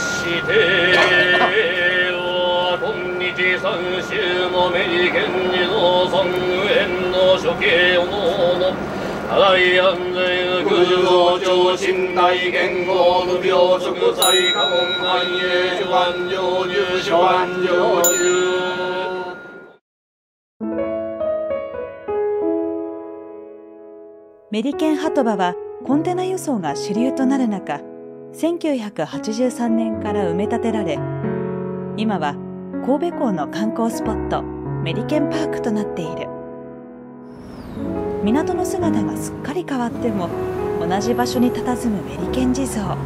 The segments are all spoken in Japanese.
しては今日三州のメリケンにの三円の処刑をの大安全空道長信内言語無病息災家門安永諸安上流諸安上流メリケンハトバはコンテナ輸送が主流となる中1983年から埋め立てられ今は神戸港の観光スポットメリケンパークとなっている。港の姿がすっかり変わっても同じ場所に佇むメリケン地蔵。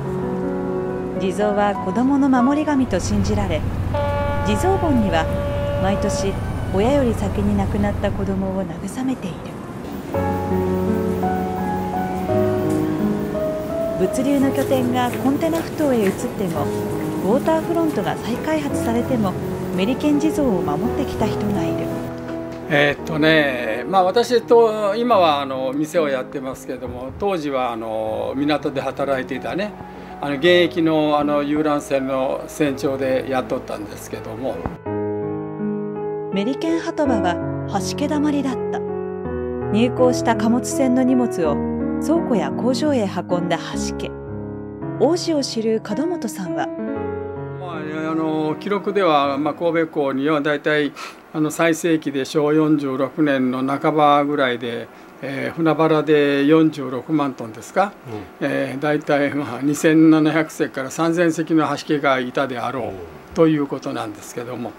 地蔵は子供の守り神と信じられ地蔵盆には毎年親より先に亡くなった子供を慰めている。物流の拠点がコンテナ埠頭へ移ってもウォーターフロントが再開発されてもメリケン地蔵を守ってきた人がいる。えーっとねまあ私と今はあの店をやってますけども当時はあの港で働いていたねあの現役のあの遊覧船の船長で雇ったんですけども。メリケンハトバは橋毛だまりだった。入港した貨物船の荷物を倉庫や工場へ運んだ橋家。王子を知る門本さんは。まあ、あの記録では、まあ、神戸港には大体あの最盛期で昭和46年の半ばぐらいで、えー船原で46万トンですか、えー大体、まあ、2700隻から3000隻の橋家がいたであろうということなんですけども、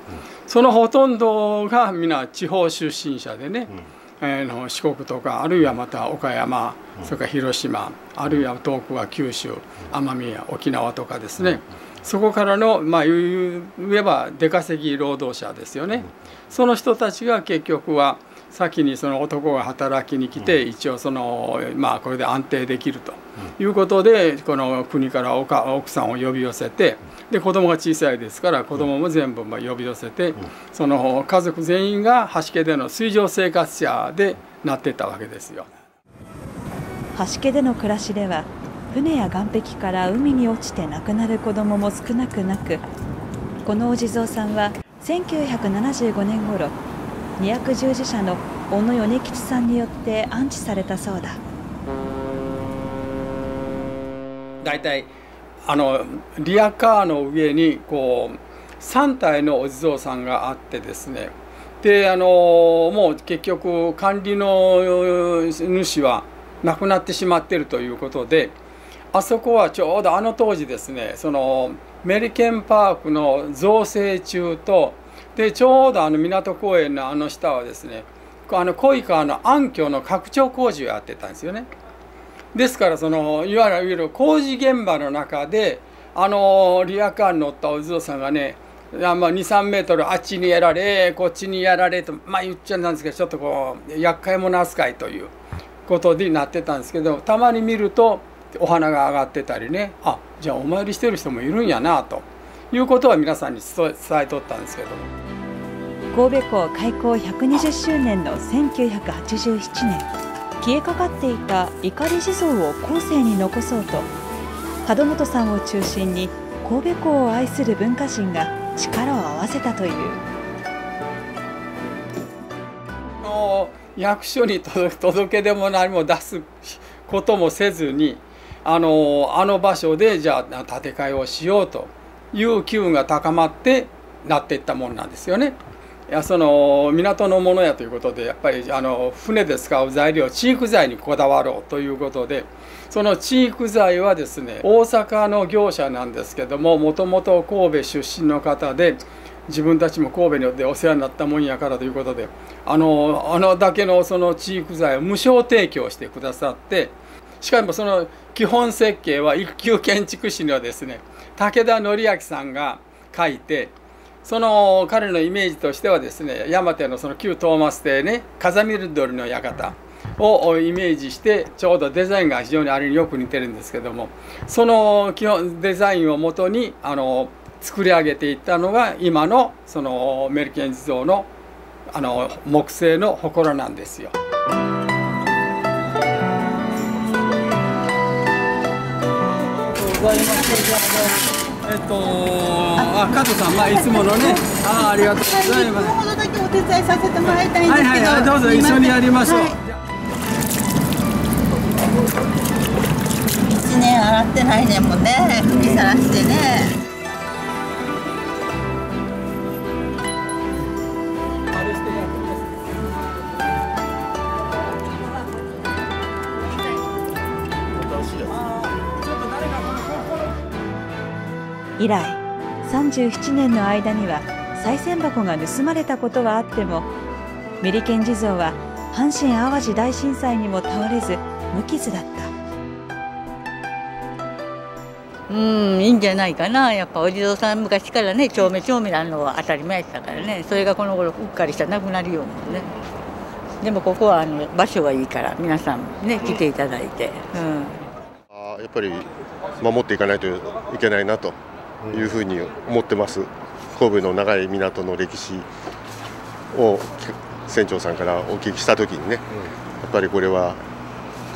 そのほとんどが皆地方出身者でね、えーの四国とかあるいはまた岡山、それから広島あるいは遠くは九州奄美や沖縄とかですね、そこからのまあ言えば出稼ぎ労働者ですよね、その人たちが結局は先にその男が働きに来て一応そのまあこれで安定できるということでこの国からおか奥さんを呼び寄せてで子供が小さいですから子供も全部まあ呼び寄せてその家族全員が橋家での水上生活者でなっていったわけですよ。橋家での暮らしでは船や岸壁から海に落ちて亡くなる子どもも少なくなくこのお地蔵さんは1975年頃二役十字社の小野米吉さんによって安置されたそうだ。大体あのリアカーの上にこう3体のお地蔵さんがあってですね。であのもう結局管理の主は亡くなってしまっているということであそこはちょうどあの当時ですねそのメリケンパークの造成中とでちょうどあの港公園のあの下はですねあの恋川の暗渠の拡張工事をやってたんですよね。ですからそのいわゆる工事現場の中であのリアカーに乗ったお地蔵さんがね23メートルあっちにやられこっちにやられとまあ言っちゃなんですけどちょっとこう厄介者扱いということになってたんですけどたまに見るとお花が上がってたりねあじゃあお参りしてる人もいるんやなということは皆さんに伝えとったんですけど神戸港開港120周年の1987年。消えかかっていた怒り地蔵を後世に残そうと門本さんを中心に神戸港を愛する文化人が力を合わせたという。役所に届け出も何も出すこともせずにあのあの場所でじゃあ建て替えをしようという機運が高まってなっていったもんなんですよね。いやその港のものやということでやっぱりあの船で使う材料チーク材にこだわろうということでそのチーク材はですね大阪の業者なんですけどももともと神戸出身の方で自分たちも神戸でお世話になったもんやからということであのあのだけのそのチーク材を無償提供してくださってしかもその基本設計は一級建築士のですね武田紀明さんが書いてその彼のイメージとしてはですね山手のその旧トーマス邸ね風見鶏の館をイメージしてちょうどデザインが非常にあれによく似てるんですけどもその基本デザインをもとにあの作り上げていったのが今のそのメリケン地蔵のあの木製の祠なんですよ。ざいます。えっとあ加藤さんまあいつものねあありがとうございます。ものだけお手伝いさせてもらいたいんですけど、はいはいどうぞ一緒にやりましょう。はい一年洗ってないねもんね拭きさらしてね以来37年の間には賽銭箱が盗まれたことはあってもメリケン地蔵は阪神・淡路大震災にも倒れず無傷だった。うん、いいんじゃないかな、やっぱお地蔵さん、昔からね、丁目丁目なのは当たり前でしたからね、それがこの頃うっかりしたらなくなるようなね、でもここはあの場所がいいから、皆さんね、来ていただいて、うん、あーやっぱり守っていかないといけないなというふうに思ってます神戸の長い港の歴史を船長さんからお聞きしたときにね、やっぱりこれは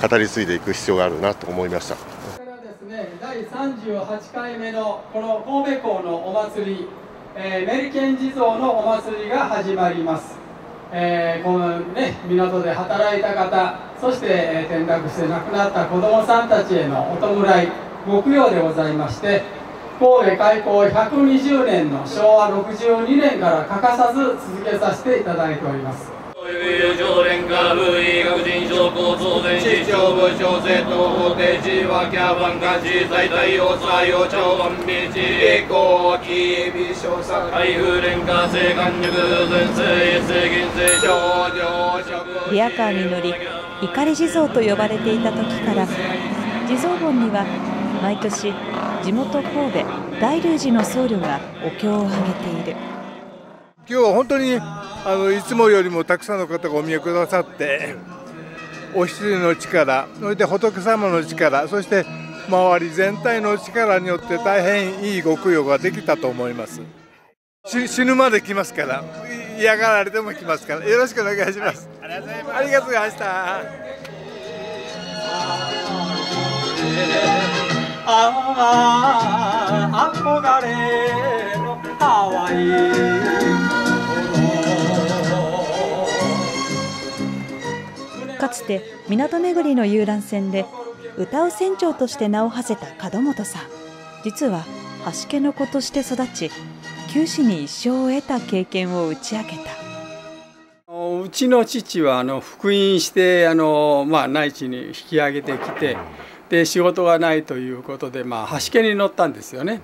語り継いでいく必要があるなと思いました。これからですね第38回目のこの神戸港のお祭り、えーメリケン地蔵のお祭りが始まります、えーこのね港で働いた方そして、えー転落して亡くなった子どもさんたちへのお弔いご供養でございまして神戸開港120年の昭和62年から欠かさず続けさせていただいております。常連下部医学人症交通電子小部小生東方定地はキャバンガチ最大用作用超万道飛行機微小作台風連下性寒力全性制限性症状食リアカーに乗り怒り地蔵と呼ばれていた時から地蔵盆には毎年地元神戸大龍寺の僧侶がお経をあげている。今日は本当にあのいつもよりもたくさんの方がお見えくださってお羊の力それで仏様の力そして周り全体の力によって大変いいご供養ができたと思います。し死ぬまで来ますからい嫌がられても来ますからよろしくお願いします。ありがとうございましたああ憧れのハワイ。かつて港巡りの遊覧船で歌う船長として名を馳せた門本さん。実は橋家の子として育ち九死に一生を得た経験を打ち明けた。うちの父はあの復員してあの、まあ、内地に引き上げてきてで仕事がないということで、まあ、橋家に乗ったんですよね。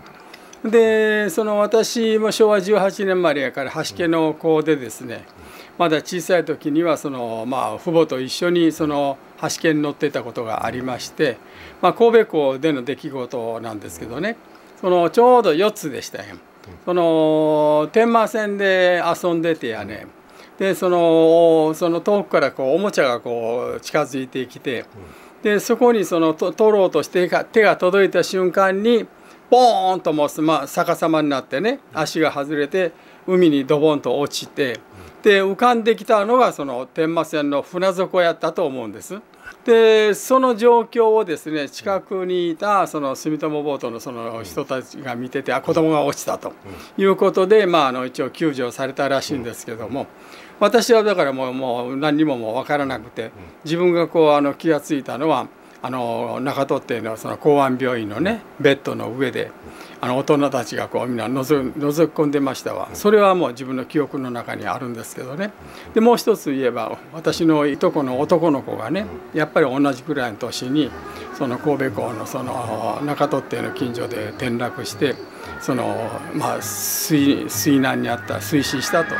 でその私も昭和18年生までやから橋家の子でですねまだ小さい時にはその、まあ、父母と一緒にその橋家に乗ってたことがありまして、まあ、神戸港での出来事なんですけどねそのちょうど4つでしたよ。その天満線で遊んでてやねでそのその遠くからこうおもちゃがこう近づいてきてでそこにそのと取ろうとしてか手が届いた瞬間にボーンともう、まあ、逆さまになってね足が外れて海にドボンと落ちてで浮かんできたのがその天満線の船底やったと思うんです。でその状況をですね近くにいたその住友ボートのその人たちが見ててあ子供が落ちたということで、まあ、あの一応救助されたらしいんですけども私はだからもうもう何にももう分からなくて自分がこうあの気が付いたのはあの中戸っていうのはその公安病院のねベッドの上であの大人たちがこうみんなのぞ覗き込んでましたわそれはもう自分の記憶の中にあるんですけどねでもう一つ言えば私のいとこの男の子がねやっぱり同じくらいの年にその神戸港のその中戸っていうの近所で転落してそのまあ水水難にあった水死したと。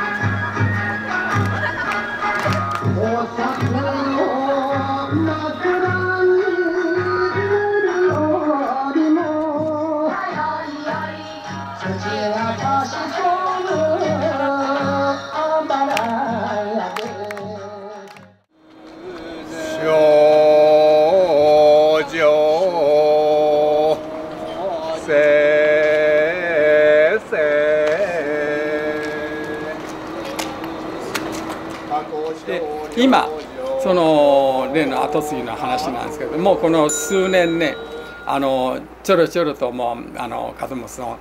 その例の後継ぎの話なんですけどもこの数年ねあのちょろちょろともうあの門本さ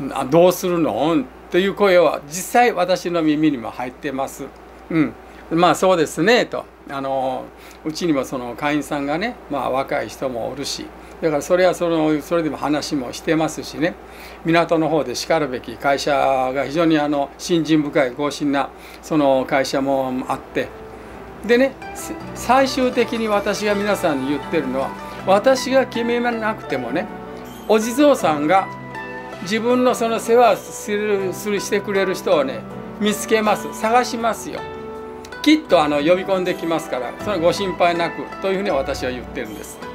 んどうするの？という声は実際私の耳にも入ってます。うん。まあそうですねと。あのうちにもその会員さんがね、まあ、若い人もおるし。だからそれはそのそれでも話もしてますしね。港の方でしかるべき会社が非常にあの信心深い強心なその会社もあってでね最終的に私が皆さんに言ってるのは私が決めなくてもねお地蔵さんが自分のその世話するするしてくれる人をね見つけます探しますよきっとあの呼び込んできますからそれご心配なくというふうに私は言ってるんです。